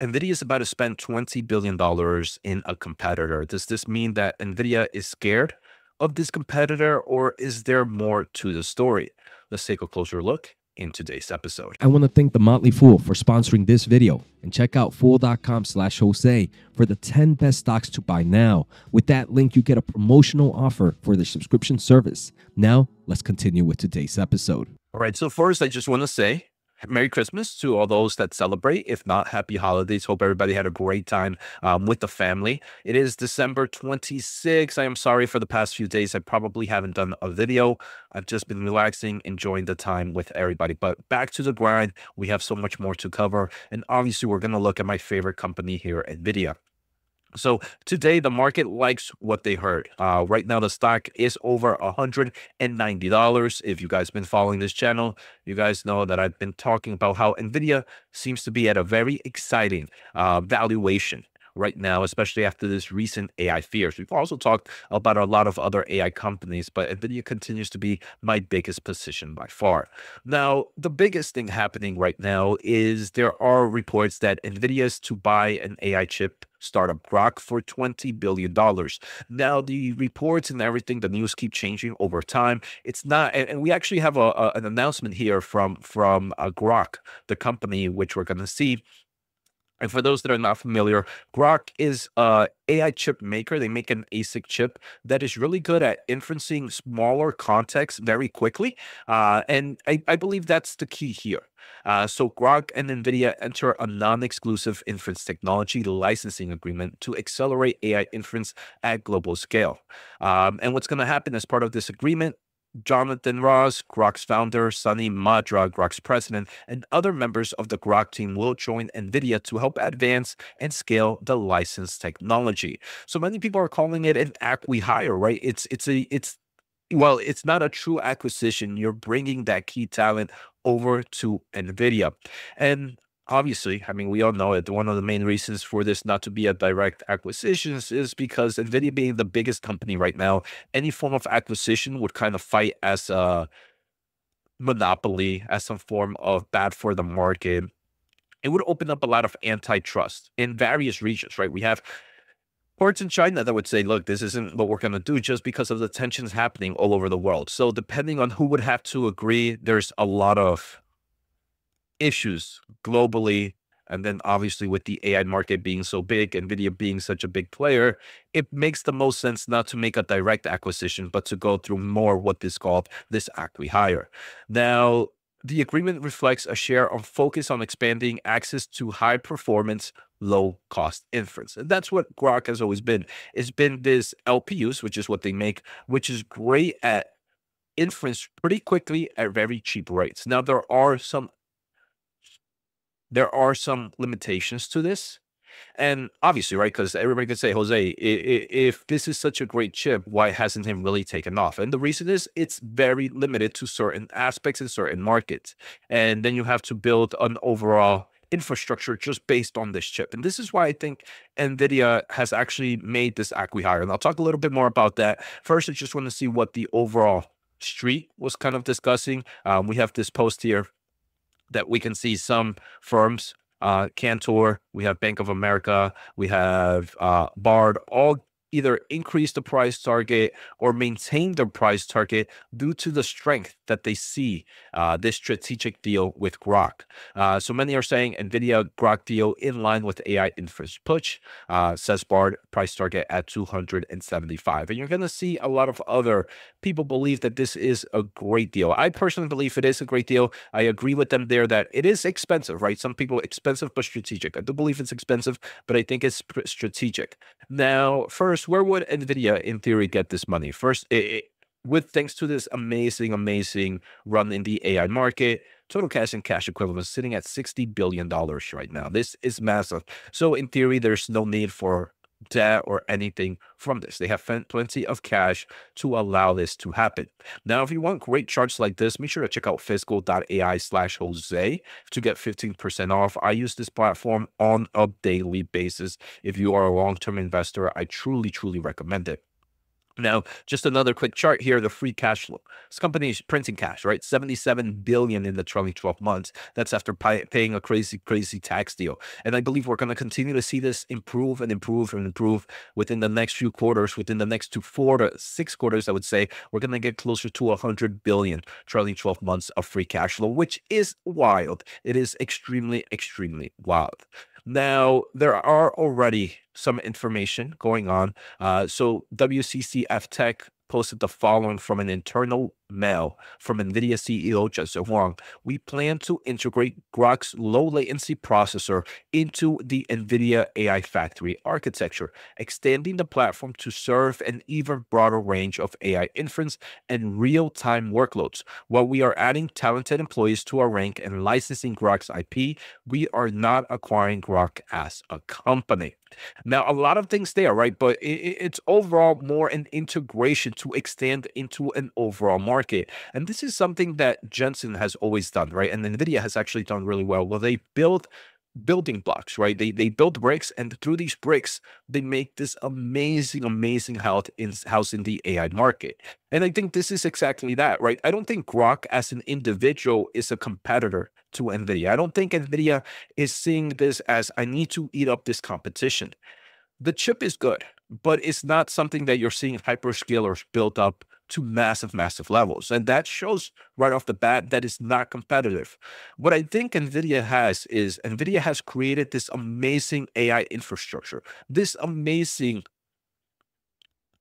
NVIDIA is about to spend $20 billion in a competitor. Does this mean that NVIDIA is scared of this competitor or is there more to the story? Let's take a closer look in today's episode. I want to thank the Motley Fool for sponsoring this video and check out fool.com slash Jose for the 10 best stocks to buy now. With that link, you get a promotional offer for the subscription service. Now, let's continue with today's episode. All right. So first, I just want to say Merry Christmas to all those that celebrate. If not, happy holidays. Hope everybody had a great time um, with the family. It is December 26th. I am sorry for the past few days. I probably haven't done a video. I've just been relaxing, enjoying the time with everybody. But back to the grind. We have so much more to cover. And obviously, we're going to look at my favorite company here, NVIDIA. So today the market likes what they heard. Uh, right now the stock is over $190. If you guys been following this channel, you guys know that I've been talking about how NVIDIA seems to be at a very exciting uh, valuation right now, especially after this recent AI fears. We've also talked about a lot of other AI companies, but NVIDIA continues to be my biggest position by far. Now, the biggest thing happening right now is there are reports that NVIDIA is to buy an AI chip startup Groq for $20 billion. Now, the reports and everything, the news keep changing over time. It's not, and, and we actually have a, a, an announcement here from, from uh, Groq, the company, which we're going to see and for those that are not familiar, Groq is a AI chip maker. They make an ASIC chip that is really good at inferencing smaller contexts very quickly. Uh, and I, I, believe that's the key here. Uh, so Groq and NVIDIA enter a non-exclusive inference technology licensing agreement to accelerate AI inference at global scale. Um, and what's going to happen as part of this agreement Jonathan Ross, Groq's founder, Sunny Madra, Groq's president, and other members of the Groq team will join NVIDIA to help advance and scale the licensed technology. So many people are calling it an acqui-hire, right? It's it's a it's well, it's not a true acquisition. You're bringing that key talent over to NVIDIA. And obviously, I mean, we all know it. One of the main reasons for this not to be a direct acquisition is because NVIDIA being the biggest company right now, any form of acquisition would kind of fight as a monopoly, as some form of bad for the market. It would open up a lot of antitrust in various regions, right? We have courts in China that would say, look, this isn't what we're going to do just because of the tensions happening all over the world. So depending on who would have to agree, there's a lot of issues globally. And then obviously with the AI market being so big, and NVIDIA being such a big player, it makes the most sense not to make a direct acquisition, but to go through more what is called this acqui-hire. Now, the agreement reflects a share of focus on expanding access to high performance, low cost inference. And that's what Groq has always been. It's been this LPUs, which is what they make, which is great at inference pretty quickly at very cheap rates. Now, there are some there are some limitations to this. And obviously, right, because everybody could say, Jose, if this is such a great chip, why hasn't it really taken off? And the reason is it's very limited to certain aspects in certain markets. And then you have to build an overall infrastructure just based on this chip. And this is why I think NVIDIA has actually made this acqui-hire. And I'll talk a little bit more about that. First, I just want to see what the overall street was kind of discussing. Um, we have this post here that we can see some firms, uh, Cantor, we have Bank of America, we have uh, Baird, all either increase the price target or maintain the price target due to the strength that they see uh, this strategic deal with Groq. Uh, so many are saying NVIDIA Groq deal in line with AI inference push, uh, says Baird, price target at 275. And you're going to see a lot of other people believe that this is a great deal. I personally believe it is a great deal. I agree with them there that it is expensive, right? Some people expensive but strategic. I do believe it's expensive, but I think it's strategic. Now, first, first, where would NVIDIA, in theory, get this money? First, it, with thanks to this amazing, amazing run in the AI market, total cash and cash equivalents sitting at $60 billion right now. This is massive. So in theory, there's no need for debt or anything from this. They have plenty of cash to allow this to happen. Now, if you want great charts like this, make sure to check out fiscal.ai slash Jose to get 15% off. I use this platform on a daily basis. If you are a long-term investor, I truly, truly recommend it. Now, just another quick chart here, the free cash flow. This company is printing cash, right? 77 billion in the trailing 12 months. That's after pay, paying a crazy, crazy tax deal. And I believe we're going to continue to see this improve and improve and improve within the next few quarters, within the next two, four to six quarters, I would say, we're going to get closer to 100 billion trailing 12 months of free cash flow, which is wild. It is extremely, extremely wild. Now, there are already some information going on. Uh, so WCCF Tech posted the following from an internal mail from NVIDIA CEO Jensen Huang. We plan to integrate Groq's low latency processor into the NVIDIA AI Factory architecture, extending the platform to serve an even broader range of AI inference and real time workloads. While we are adding talented employees to our rank and licensing Groq's IP, we are not acquiring Groq as a company. Now, a lot of things there, right? But it's overall more an integration to extend into an overall market. And this is something that Jensen has always done, right? And NVIDIA has actually done really well. Well, they build building blocks, right? They they build bricks, and through these bricks, they make this amazing, amazing house in house in the AI market. And I think this is exactly that, right? I don't think Groq as an individual is a competitor to NVIDIA. I don't think NVIDIA is seeing this as I need to eat up this competition. The chip is good, but it's not something that you're seeing hyperscalers build up to massive, massive levels. And that shows right off the bat that it's not competitive. What I think NVIDIA has is NVIDIA has created this amazing AI infrastructure, this amazing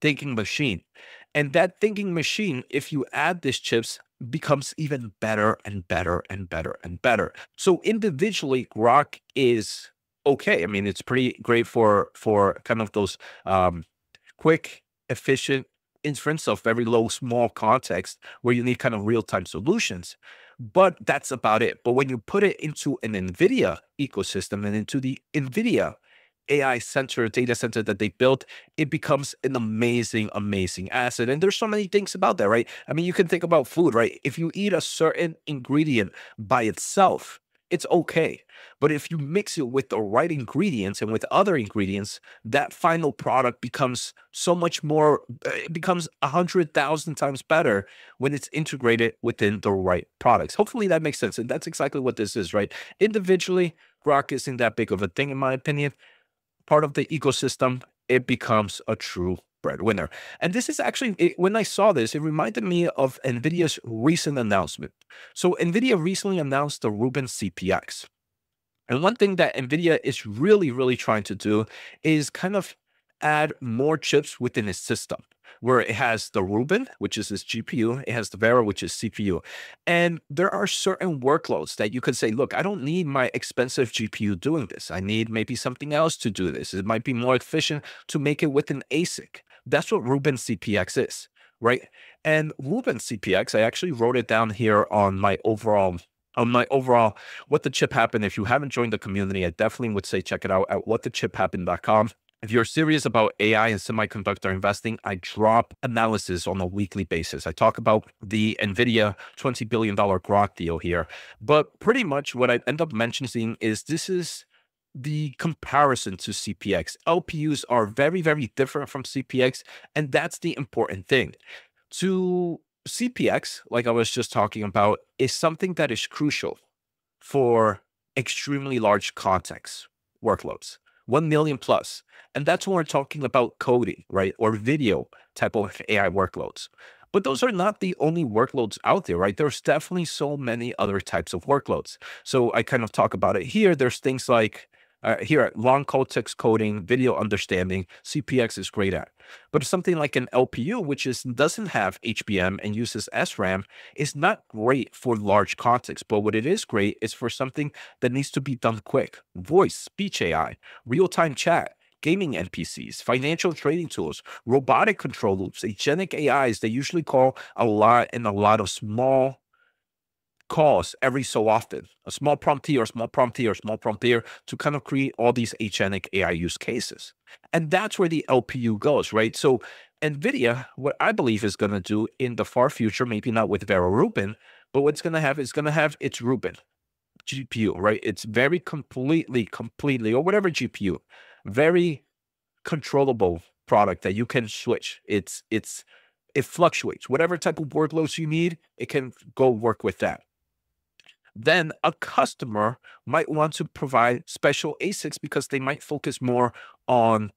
thinking machine. And that thinking machine, if you add these chips, becomes even better and better and better and better. So individually, Groq is okay. I mean, it's pretty great for for kind of those um, quick, efficient inference of very low, small context where you need kind of real time solutions. But that's about it. But when you put it into an NVIDIA ecosystem and into the NVIDIA AI center, data center that they built, it becomes an amazing, amazing asset. And there's so many things about that, right? I mean, you can think about food, right? If you eat a certain ingredient by itself, it's okay. But if you mix it with the right ingredients and with other ingredients, that final product becomes so much more, uh, it becomes a hundred thousand times better when it's integrated within the right products. Hopefully that makes sense. And that's exactly what this is, right? Individually, Groq isn't that big of a thing, in my opinion. Part of the ecosystem, it becomes a true breadwinner. And this is actually, it, when I saw this, it reminded me of NVIDIA's recent announcement. So NVIDIA recently announced the Rubin CPX. And one thing that NVIDIA is really, really trying to do is kind of add more chips within its system where it has the Rubin, which is its GPU, it has the Vera, which is CPU. And there are certain workloads that you could say, look, I don't need my expensive GPU doing this. I need maybe something else to do this. It might be more efficient to make it with an ASIC. That's what Rubin CPX is, right? And Rubin CPX, I actually wrote it down here on my overall on my overall what the chip happened. If you haven't joined the community, I definitely would say check it out at whatthechiphappened.com. If you're serious about AI and semiconductor investing, I drop analysis on a weekly basis. I talk about the NVIDIA $20 billion Groq deal here. But pretty much what I end up mentioning is this is the comparison to CPX. LPUs are very, very different from CPX, and that's the important thing. To CPX, like I was just talking about, is something that is crucial for extremely large context workloads, 1 million plus. And that's when we're talking about coding, right? Or video type of AI workloads. But those are not the only workloads out there, right? There's definitely so many other types of workloads. So I kind of talk about it here. There's things like uh, here at long context coding, video understanding, CPX is great at. But something like an LPU, which is doesn't have HBM and uses SRAM, is not great for large context. But what it is great is for something that needs to be done quick: voice, speech AI, real-time chat, gaming NPCs, financial trading tools, robotic control loops, agentic AIs. They usually call a lot in a lot of small calls every so often, a small prompt here, a small prompt here, a small prompt here, to kind of create all these agentic AI use cases. And that's where the LPU goes, right? So NVIDIA, what I believe is going to do in the far future, maybe not with Vera Rubin, but what's going to have is going to have its Rubin GPU, right? It's very completely, completely, or whatever GPU, very controllable product that you can switch. It's it's it fluctuates. Whatever type of workloads you need, it can go work with that. Then a customer might want to provide special ASICs because they might focus more on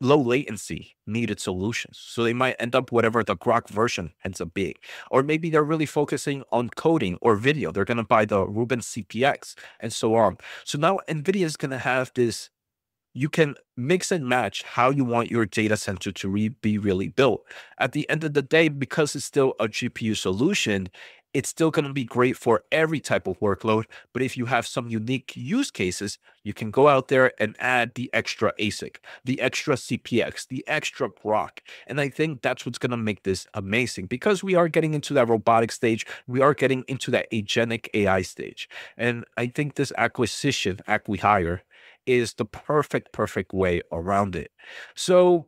low latency needed solutions. So they might end up whatever the Groq version ends up being. Or maybe they're really focusing on coding or video. They're going to buy the Rubin CPX and so on. So now NVIDIA is going to have this you can mix and match how you want your data center to re be really built. At the end of the day, because it's still a GPU solution, it's still going to be great for every type of workload. But if you have some unique use cases, you can go out there and add the extra ASIC, the extra CPX, the extra Groq. And I think that's what's going to make this amazing because we are getting into that robotic stage. We are getting into that agentic AI stage. And I think this acquisition, acquihire, is the perfect, perfect way around it. So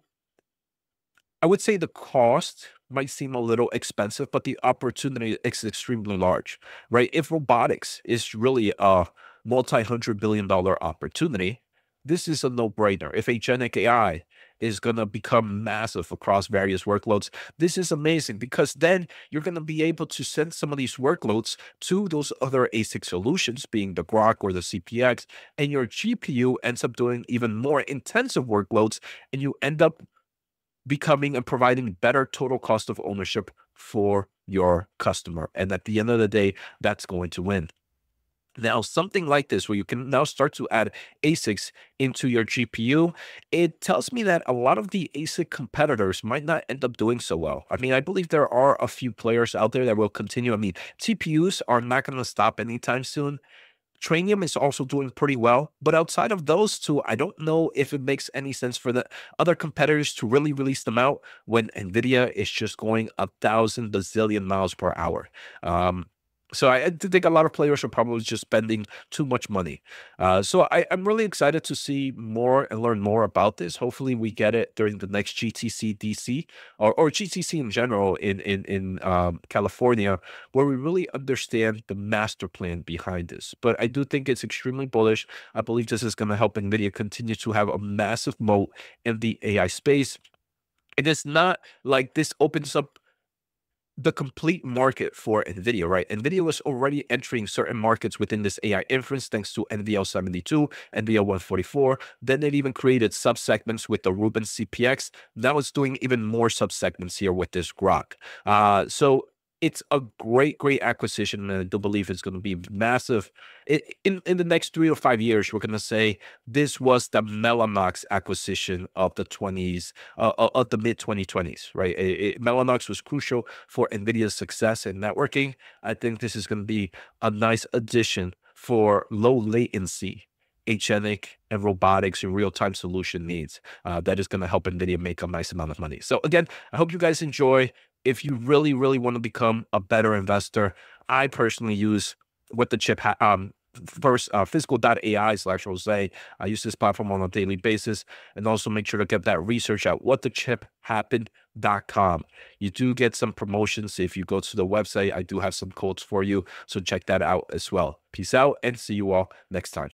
I would say the cost might seem a little expensive, but the opportunity is extremely large, right? If robotics is really a multi-hundred billion dollar opportunity, this is a no-brainer. If agentic AI is going to become massive across various workloads, this is amazing because then you're going to be able to send some of these workloads to those other ASIC solutions, being the Groq or the CPX, and your GPU ends up doing even more intensive workloads, and you end up becoming and providing better total cost of ownership for your customer. And at the end of the day, that's going to win. Now, something like this, where you can now start to add ASICs into your GPU, it tells me that a lot of the ASIC competitors might not end up doing so well. I mean, I believe there are a few players out there that will continue. I mean, TPUs are not going to stop anytime soon. Trainium is also doing pretty well. But outside of those two, I don't know if it makes any sense for the other competitors to really release them out when NVIDIA is just going a thousand bazillion miles per hour. Um, so I, I think a lot of players are probably just spending too much money. Uh, so I, I'm really excited to see more and learn more about this. Hopefully, we get it during the next GTC DC or, or GTC in general in in in um, California, where we really understand the master plan behind this. But I do think it's extremely bullish. I believe this is going to help NVIDIA continue to have a massive moat in the AI space. It is not like this opens up the complete market for NVIDIA, right? NVIDIA was already entering certain markets within this AI inference thanks to NVL72, NVL144. Then it even created subsegments with the Rubin CPX. Now it's doing even more subsegments here with this Groq. Uh, so it's a great, great acquisition, and I do believe it's going to be massive. in in the next three or five years, we're going to say this was the Mellanox acquisition of the twenties, uh, uh of the mid twenty twenties, right? It, it, Mellanox was crucial for Nvidia's success in networking. I think this is going to be a nice addition for low latency agentic and robotics and real-time solution needs uh, that is going to help nvidia make a nice amount of money so again i hope you guys enjoy if you really, really want to become a better investor, I personally use what the chip um first uh, fiscal.ai slash Jose. I use this platform on a daily basis and also make sure to get that research out what the chip happened.com. You do get some promotions if you go to the website. I do have some codes for you. So check that out as well. Peace out and see you all next time.